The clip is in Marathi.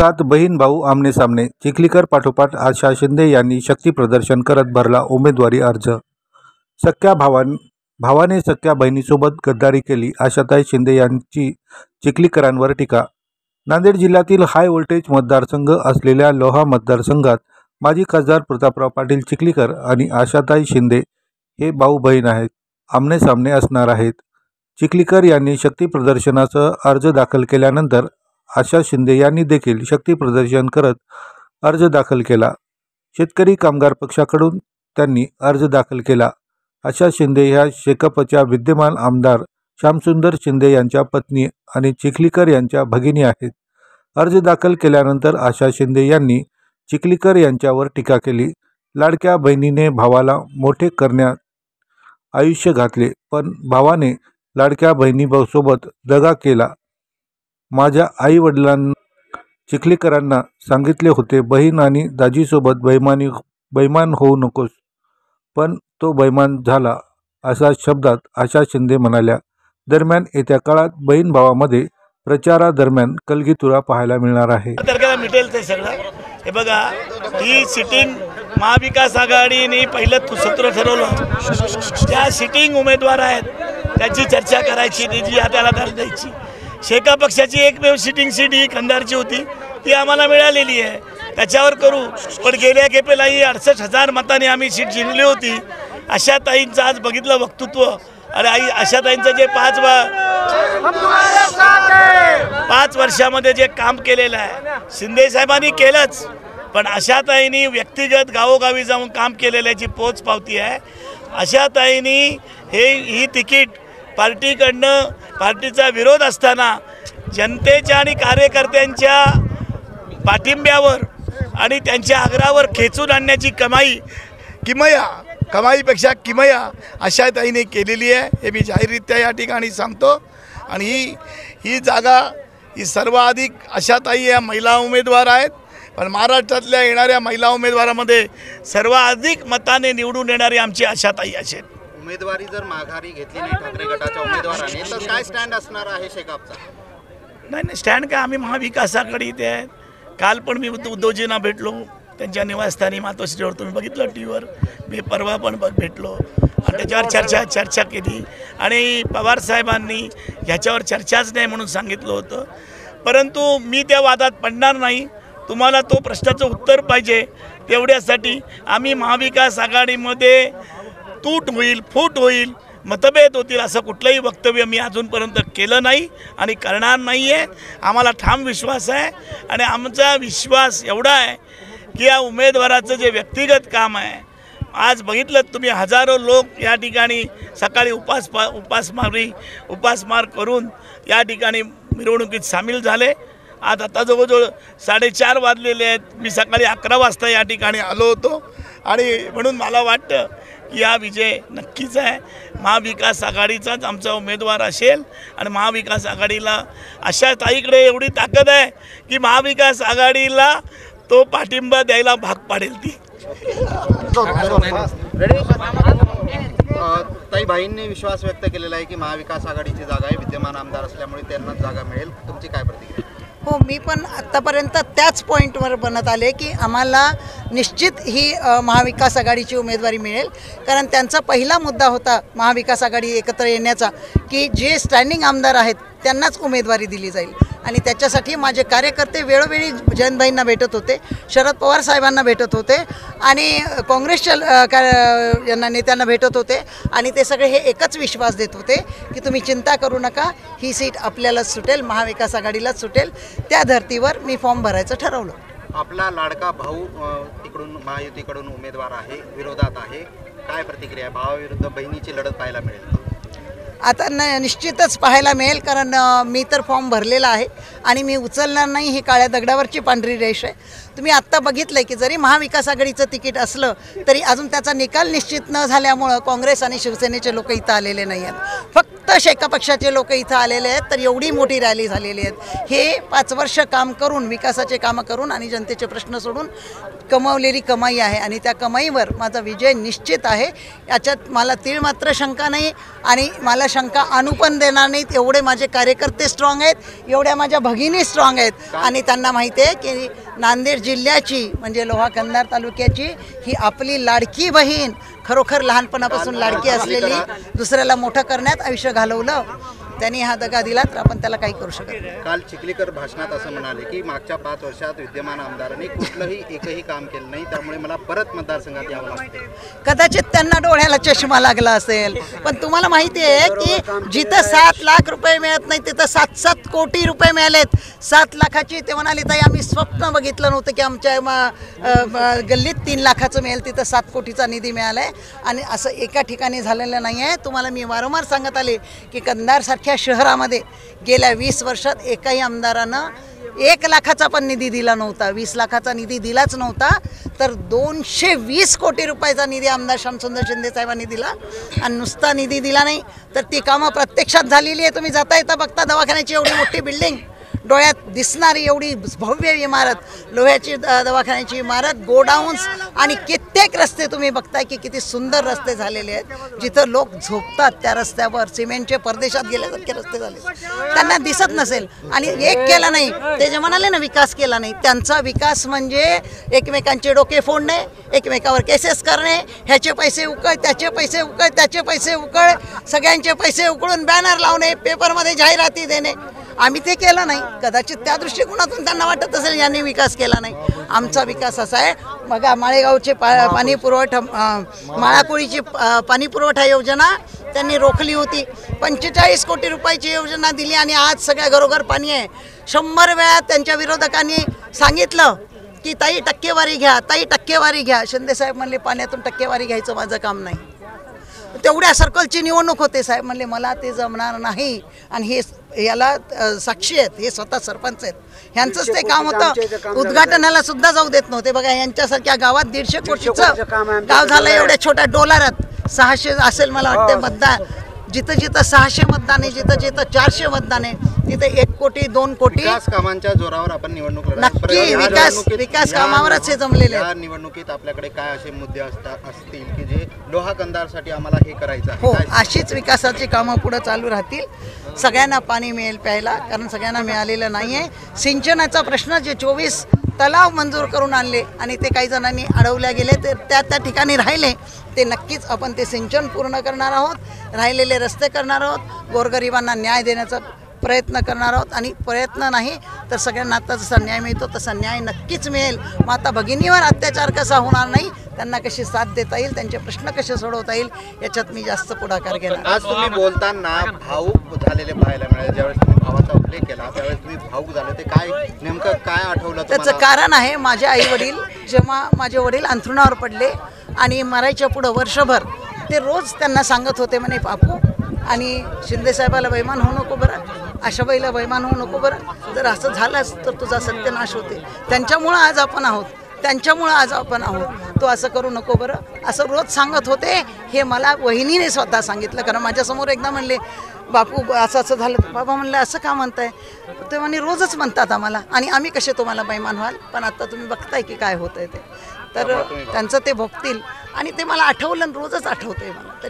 चिखलीघात बहीण भाऊ आमने सामने चिखलीकर पाठोपाठ आशा शिंदे यांनी शक्ती प्रदर्शन करत भरला उमेदवारी अर्ज. सख्या भावान भावाने सख्या बहिणीसोबत गद्दारी केली आशाताई शिंदे यांची चिखलीकरांवर टीका. नांदेड जिल्ह्यातील हाय व्होल्टेज मतदारसंघ असलेल्या लोहा मतदारसंघात माजी खासदार प्रतापराव पाटील चिखलीकर आणि आशाताई शिंदे हे भाऊ बहीण आहेत आमने सामने असणार आहेत. चिखलीकर यांनी शक्ती प्रदर्शनासह अर्ज दाखल केल्यानंतर आशा शिंदे यांनी देखील शक्तीप्रदर्शन करत अर्ज दाखल केला. शेतकरी कामगार पक्षाकडून त्यांनी अर्ज दाखल केला. आशा शिंदे ह्या शेकपच्या विद्यमान आमदार श्यामसुंदर शिंदे यांच्या पत्नी आणि चिखलीकर यांच्या भगिनी आहेत. अर्ज दाखल केल्यानंतर आशा शिंदे यांनी चिखलीकर यांच्यावर टीका केली. लाडक्या बहिणीने भावाला मोठे करण्यात आयुष्य घातले पण भावाने लाडक्या बहिणीसोबत दगा केला. माझ्या आईवडिलांना चिखलीकरांना सांगितले होते बहीण आणि दाजीसोबत बैमानी बैमान होऊ नकोस पण तो बैमान झाला अशा शब्दात आशा शिंदे म्हणाल्या. दरम्यान येत्या काळात बहीण भावामध्ये प्रचारादरम्यान कलगीतुरा पाहायला मिळणार आहे. तारखेला मिटेल ते सगळं. हे बघा ही सिटिंग महाविकास आघाडीने पहिलं तू सत्र ठरवलं. त्या सिटिंग उमेदवार आहेत त्याची चर्चा करायची निधी हाताला द्यायची शेका पक्षाची एकमेव सिटिंग सीट ही खंदारची होती. ती आम्हाला मिळालेली आहे. त्याच्यावर करू. पण गेल्या खेपेलाही अडसष्ट हजार मताने आम्ही सीट जिंकली होती. अशा ताईंचं आज बघितलं वक्तृत्व. अरे आई अशा ताईंचं जे पाच वा पाच वर्षामध्ये जे काम केलेलं आहे. शिंदे साहेबांनी केलंच. पण आशाताईंनी व्यक्तिगत गावोगावी जाऊन काम केलेल्याची पोच पावती आहे. आशाताईंनी हे ही तिकीट पार्टीकडनं पार्टीचा विरोध असताना जनतेच्या आणि कार्यकर्त्यांच्या पाठिंब्यावर आणि त्यांच्या आग्रहावर खेचून आणण्याची कमाई किमया कमाईपेक्षा किमया अशा ताईने केलेली आहे. हे मी जाहीररित्या या ठिकाणी सांगतो. आणि ही ही जागा ही सर्वाधिक आशाताई या महिला उमेदवार आहेत. पण महाराष्ट्रातल्या येणाऱ्या महिला उमेदवारामध्ये सर्वाधिक मताने निवडून येणारी आमची आशाताई असेल उमेदवारी जर माघारी घेतली नाही ठाकरे गटाच्या उमेदवाराने तर काय स्टँड असणार आहे शेकापचा नाही नाही स्टँड काय आम्ही महाविकास आघाडी इथे आहेत. काल पण मी उद्ध- उद्धवजींना भेटलो. त्यांच्या निवासस्थानी मातोश्रीवर तुम्ही बघितलं टी व्हीवर मी परवा पण बघ भेटलो. आणि त्याच्यावर चर्चा चर्चा केली. आणि पवार साहेबांनी ह्याच्यावर चर्चाच नाही म्हणून सांगितलं होतं. परंतु मी त्या वादात पडणार नाही. तुम्हाला तो प्रश्नाचं उत्तर पाहिजे. तेवढ्यासाठी आम्ही महाविकास आघाडीमध्ये तूट होईल फूट होईल मतभेद होतील असं कुठलंही वक्तव्य मी अजूनपर्यंत केलं नाही आणि करणार नाही आहे आम्हाला ठाम विश्वास आहे आणि आमचा विश्वास एवढा आहे की या उमेदवाराचं जे व्यक्तिगत काम आहे आज बघितलं तुम्ही हजारो लोक या ठिकाणी सकाळी उपास पा उपासमारी उपासमार करून या ठिकाणी मिरवणुकीत सामील झाले. आज आता जवळजवळ साडेचार वाजलेले आहेत. मी सकाळी अकरा वाजता या ठिकाणी आलो होतो आणि म्हणून मला वाटतं की हा विजय नक्कीच आहे. महाविकास आघाडीचाच आमचा उमेदवार असेल आणि महाविकास आघाडीला अशा ताईकडे एवढी ताकद आहे की महाविकास आघाडीला तो पाठिंबा द्यायला भाग पाडेल ती. ताई भाईंनी विश्वास व्यक्त केलेला आहे की महाविकास आघाडीची जागा आहे विद्यमान आमदार असल्यामुळे त्यांनाच जागा मिळेल. तुमची काय प्रतिक्रिया? हो मी पण आत्तापर्यंत त्याच पॉईंटवर बनत आले की आम्हाला निश्चित ही महाविकास आघाडीची उमेदवारी मिळेल. कारण त्यांचा पहिला मुद्दा होता महाविकास आघाडी एकत्र येण्याचा की जे स्टँडिंग आमदार आहेत त्यांनाच उमेदवारी दिली जाईल. आणि त्याच्यासाठी माझे कार्यकर्ते वेळोवेळी जयंतभाईंना भेटत होते शरद पवार साहेबांना भेटत होते आणि काँग्रेसच्या का- यांना नेत्यांना भेटत होते आणि ते सगळे हे एकच विश्वास देत होते की तुम्ही चिंता करू नका ही सीट आपल्यालाच सुटेल महाविकास आघाडीलाच सुटेल. त्या धर्तीवर मी फॉर्म भरायचं ठरवलं. आपला लाडका भाऊ तिकडून महायुतीकडून उमेदवार आहे विरोधात आहे. काय प्रतिक्रिया भावाविरुद्ध बहिणीची लढत पाहायला मिळेल. आता न निश्चितच पाहायला मिळेल कारण मी तर फॉर्म भरलेला आहे आणि मी उचलणार नाही ही काळ्या दगडावरची पांढरी रेष आहे. तुम्ही आत्ता बघितलं आहे की जरी महाविकास आघाडीचं तिकीट असलं तरी अजून त्याचा निकाल निश्चित न झाल्यामुळं काँग्रेस आणि शिवसेनेचे लोक इथं आलेले नाही आहेत. फक्त शेका पक्षाचे लोक इथं आलेले आहेत तर एवढी मोठी रॅली झालेली आहेत. हे पाच वर्ष काम करून विकासाचे कामं करून आणि जनतेचे प्रश्न सोडून कमवलेली कमाई आहे आणि त्या कमाईवर माझा विजय निश्चित आहे. याच्यात मला तीळ मात्र शंका नाही आणि मला शंका आणू पण देणार नाहीत. एवढे माझे कार्यकर्ते स्ट्रॉंग आहेत एवढ्या माझ्या भगिनी स्ट्रॉंग आहेत. आणि त्यांना माहिती आहे की नांदेड जिल्ह्याची म्हणजे लोहा कंधार तालुक्याची ही आपली लाडकी बहीण खरोखर लहानपणापासून लाडकी असलेली दुसऱ्याला मोठं करण्यात आयुष्य घालवलं. त्यांनी हा दगा दिला तर आपण त्याला काही करू शकत. काल चिखलीकर भाषणात असं म्हणाले की मागच्या पाच वर्षात विद्यमान आमदारांनी कुठलंही एकही काम केलं नाही त्यामुळे मला परत मतदारसंघात यावं लागतं कदाचित त्यांना डोळ्याला चष्मा लागला असेल. पण तुम्हाला माहिती आहे की जिथं सात लाख रुपये मिळत नाही तिथं सात सात कोटी रुपये मिळालेत. सात लाखाची ते म्हणाले ताई आम्ही स्वप्न बघितलं नव्हतं की आमच्या म- गल्लीत तीन लाखाचं मिळेल तिथं सात कोटीचा निधी मिळाला आहे आणि असं एका ठिकाणी झालेलं नाही आहे. तुम्हाला मी वारंवार सांगत आले की कंधारसारख्या शहरामध्ये गेल्या वीस वर्षात एकाही आमदारानं एक लाखाचा पण निधी दिला नव्हता वीस लाखाचा निधी दिलाच नव्हता तर दोनशे वीस कोटी रुपयाचा निधी आमदार श्यामसुंदर शिंदे साहेबांनी दिला आणि नुसता निधी दिला नाही. तर ती कामं प्रत्यक्षात झालेली आहे. तुम्ही जाता येता बघता दवाखान्याची एवढी मोठी बिल्डिंग डोळ्यात दिसणारी एवढी भव्य इमारत लोह्याची द- दवाखान्याची इमारत गोडाऊन्स आणि कित्येक रस्ते तुम्ही बघताय की किती सुंदर रस्ते झालेले आहेत. जिथं लोक झोपतात त्या रस्त्यावर सिमेंटचे परदेशात गेल्यासारखे रस्ते झाले. त्यांना दिसत नसेल. आणि एक केला नाही. ते जे म्हणाले ना विकास केला नाही. त्यांचा विकास म्हणजे एकमेकांचे डोके फोडणे एकमेकावर केसेस करणे ह्याचे पैसे उकळ त्याचे पैसे उकळ त्याचे पैसे उकळ सगळ्यांचे पैसे उकळून बॅनर लावणे पेपरमध्ये जाहिराती देणे. आम्ही ते केलं नाही. कदाचित त्या दृष्टिकोनातून त्यांना वाटत असेल यांनी विकास केला नाही. आमचा विकास असा आहे. बघा माळेगावचे पा पाणी पुरवठा माळाकोळीची अं, पाणी पुरवठा योजना त्यांनी रोखली होती. पंचेचाळीस कोटी रुपयाची योजना दिली आणि आज सगळ्या घरोघर पाणी आहे. शंभर वेळा त्यांच्या विरोधकांनी सांगितलं की ताई टक्केवारी घ्या ताई टक्केवारी घ्या. शिंदेसाहेब म्हणले पाण्यातून टक्केवारी घ्यायचं माझं काम नाही. तेवढ्या सर्कलची निवडणूक होते साहेब. म्हणले मला ते जमणार नाही. आणि हे याला साक्षी आहेत हे स्वतः सरपंच आहेत. ह्यांचंच ते काम होतं. उद्घाटनाला सुद्धा जाऊ देत नव्हते. बघा यांच्यासारख्या गावात दीडशे कोटीचं गाव झालं एवढ्या छोट्या डोलारात. सहाशे असेल मला वाटतं मतदान. जिथं जिथं सहाशे मतदान आहे जिथं जिथं चारशे मतदान आहे तिथे एक कोटी दोन कोटी. विकास कामांच्या जोरावर आपण निवडणूक नक्की, परंतु या विकास- निवडणुकीत- विकास या कामावरच हे जमलेले. या निवडणुकीत आपल्याकडे काय असे मुद्दे असतात असतील की जे लोहा कंदारसाठी आम्हाला हे करायचं आहे? हो काय- अशीच विकासाची कामं पुढे चालू राहतील. सगळ्यांना पाणी मिळेल प्यायला कारण सगळ्यांना मिळालेलं नाही आहे सिंचनाचा प्रश्न जे चोवीस तलाव मंजूर करून आणले आणि ते काही जणांनी अडवल्या गेले ते त्या त्या ठिकाणी राहिले ते नक्कीच आपण ते सिंचन पूर्ण करणार आहोत. राहिलेले रस्ते करणार आहोत. गोरगरिबांना न्याय देण्याचा प्रयत्न करणार आहोत आणि प्रयत्न नाही तर सगळ्यांना आता जसा न्याय मिळतो तसा न्याय नक्कीच मिळेल. माता भगिनीवर अत्याचार कसा होणार नाही त्यांना कशी साथ देता येईल त्यांचे प्रश्न कसे सोडवता येईल याच्यात मी जास्त पुढाकार घेणार आज तुम्ही बोलताना भाऊक झालेले पाहायला मिळाले. ज्यावेळेस तुम्ही भावाचा उल्लेख केला त्यावेळेस तुम्ही भाऊक झाले. ते काय नेमकं काय आठवलं त्याचं? कारण आहे माझे आई वडील जेव्हा माझे वडील अंथरुणावर पडले आणि मरायच्या पुढं वर्षभर ते रोज त्यांना सांगत होते म्हणे बापू आणि शिंदे साहेबाला बैमान होऊ नको बरं. आशाबाईला बैमान होऊ नको बरं. जर असं झालंच तर तुझा सत्यनाश होते. त्यांच्यामुळं आज आपण आहोत. त्यांच्यामुळं आज आपण आहोत. तो असं करू नको बरं. असं रोज सांगत होते हे मला वहिनीने स्वतः सांगितलं. कारण माझ्यासमोर एकदा म्हणले बापू असं असं झालं. बाबा म्हणलं असं का म्हणताय? ते म्हणे रोजच म्हणतात आम्हाला. आणि आम्ही कसे तुम्हाला बैमान व्हाल? पण आता तुम्ही बघताय की काय होतंय ते. तर त्यांचं ते भोगतील. आणि ते मला आठवलं रोजच आठवतंय मला. त्याच्या